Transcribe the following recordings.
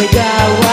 I got one.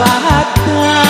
วัดกา